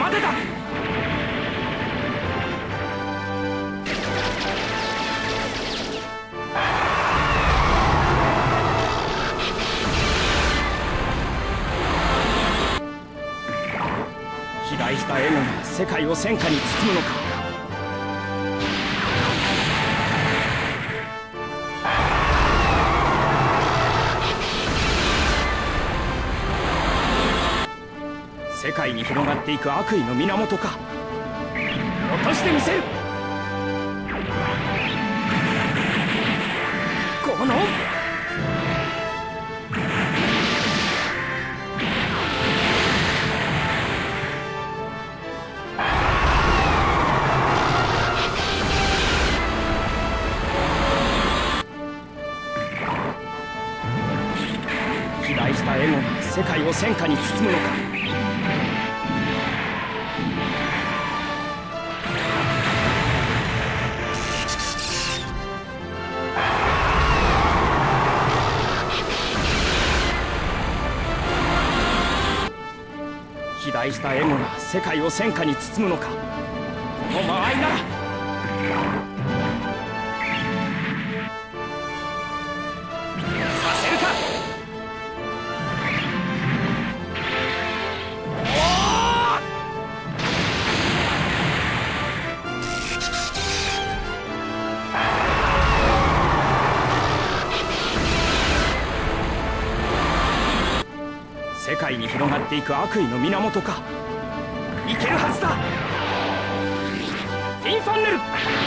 までだ肥大したエゴが世界を戦火に包むのか。世界に広がっていく悪意の源か。落としてみせる。この。飛来したエゴが世界を戦火に包むのか。飛来したエゴが世界を戦火に包むのか。この間合いなら世界に広がっていく悪意の源か。いけるはずだ。フィンファンネル。